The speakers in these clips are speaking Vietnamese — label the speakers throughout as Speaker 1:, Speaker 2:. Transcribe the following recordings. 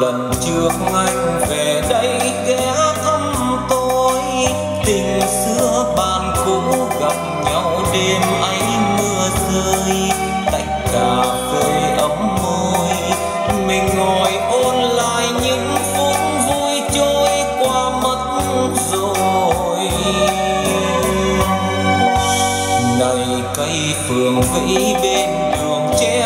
Speaker 1: Lần trước anh về đây. đêm ấy mưa rơi tách cà phê ấm môi. Mình ngồi ôn lại những phút vui trôi qua mất rồi. Này cây phường vĩ bên đường che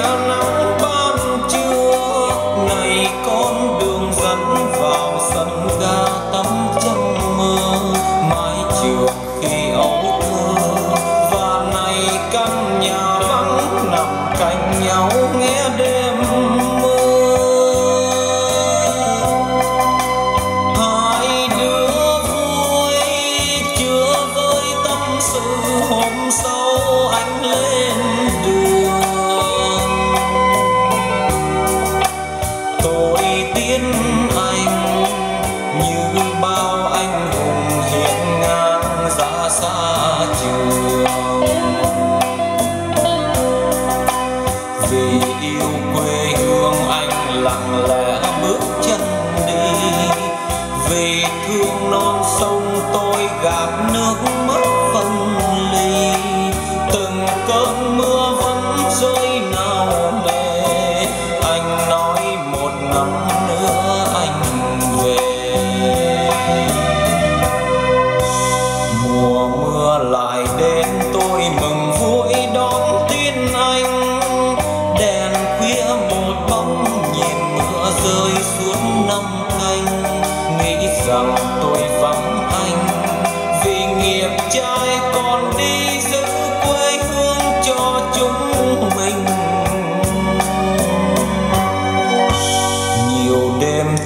Speaker 1: the.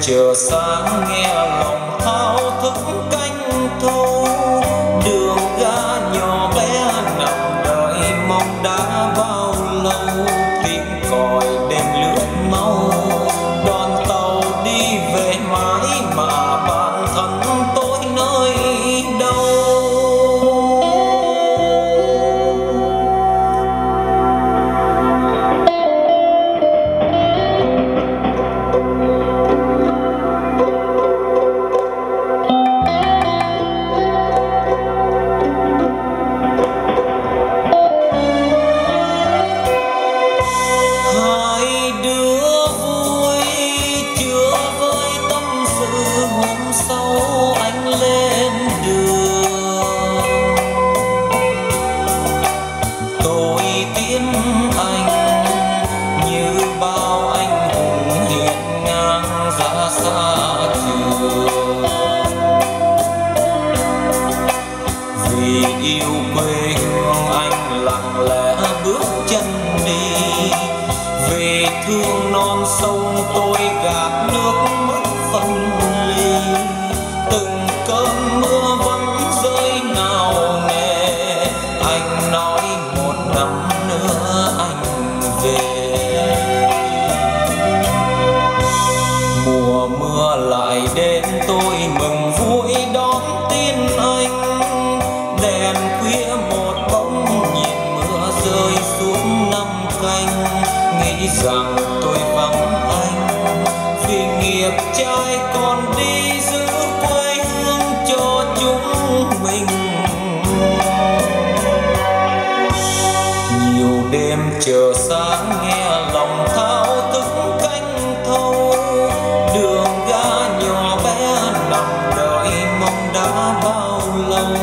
Speaker 1: 就三年 anh nói một năm nữa anh về. Mùa mưa lại đến, tôi mừng vui đón tin anh. Đèn khuya một bóng nhìn mưa rơi xuống năm canh. Nghĩ rằng chờ sáng nghe lòng thao thức canh thâu đường ga nhỏ bé nằm đợi mong đã bao lâu,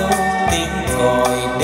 Speaker 1: tiếng gọi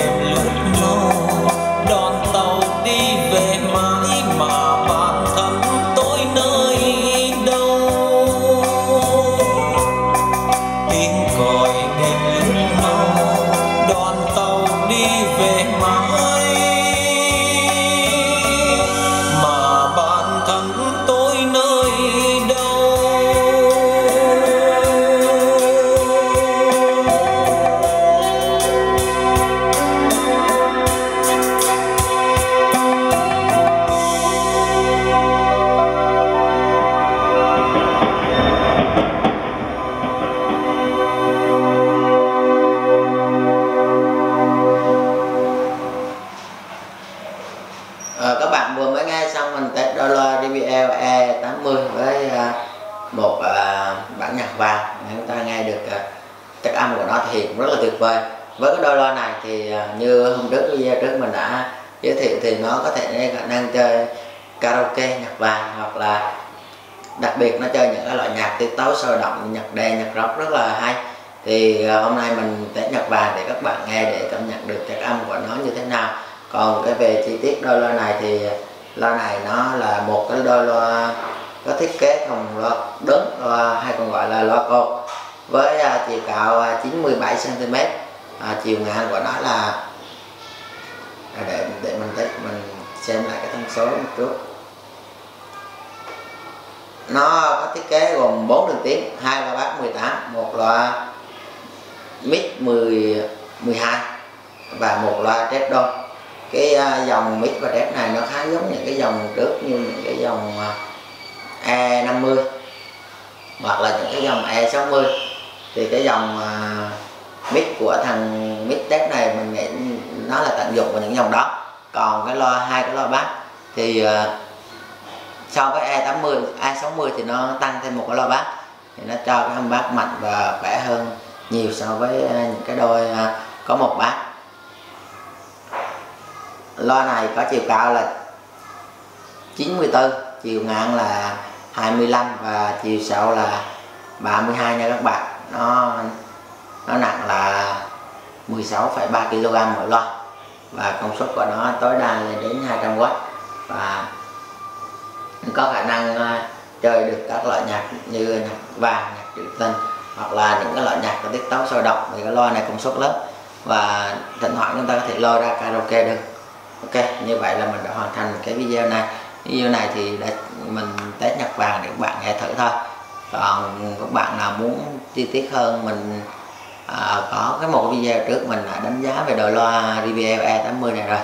Speaker 2: chất âm của nó thì cũng rất là tuyệt vời. Với cái đôi loa này thì à, như hôm trước video trước mình đã giới thiệu thì nó có thể khả năng chơi karaoke nhạc vàng hoặc là đặc biệt nó chơi những cái loại nhạc tiết tấu sôi động, nhạc đen nhạc rock rất là hay. Thì à, hôm nay mình sẽ nhạc vàng để các bạn nghe để cảm nhận được chất âm của nó như thế nào. Còn cái về chi tiết đôi loa này thì à, loa này nó là một cái đôi loa có thiết kế thùng loa đứng loa hay còn gọi là loa cột với à, chiều cao à, 97 cm à, chiều ngang của nó là à, để để mình thấy mình xem lại cái thông số một chút. Nó có thiết kế gồm 4 đường tiến hai loa bass 18 một loa mic 10 12 và một loa trép đôi cái uh, dòng mic và trép này nó khá giống những cái dòng trước như những cái dòng uh, E50 hoặc là những cái dòng E60 thì cái dòng uh, mic của thằng mic test này mình nghĩ nó là tận dụng của những dòng đó. Còn cái loa hai cái loa bass thì uh, so với E80 A60 thì nó tăng thêm một cái loa bass. Thì nó cho cái âm bass mạnh và khỏe hơn nhiều so với à, những cái đôi à, có một bass. Loa này có chiều cao là 94 chiều ngang là 25 và chiều sâu là 32 nha các bạn nó nó nặng là 16,3 kg mỗi loa. Và công suất của nó tối đa lên đến 200W và có khả năng ờ, chơi được các loại nhạc như nhạc vàng, nhạc trữ tình hoặc là những cái loại nhạc có tiết tấu sôi động thì cái loa này công suất lớn. Và thỉnh thoảng chúng ta có thể lôi ra karaoke được. Ok như vậy là mình đã hoàn thành cái video này. Video này thì để mình test nhạc vàng để các bạn nghe thử thôi còn các bạn nào muốn chi tiết hơn mình à, có cái một video trước mình đã đánh giá về đôi loa JBL E80 này rồi.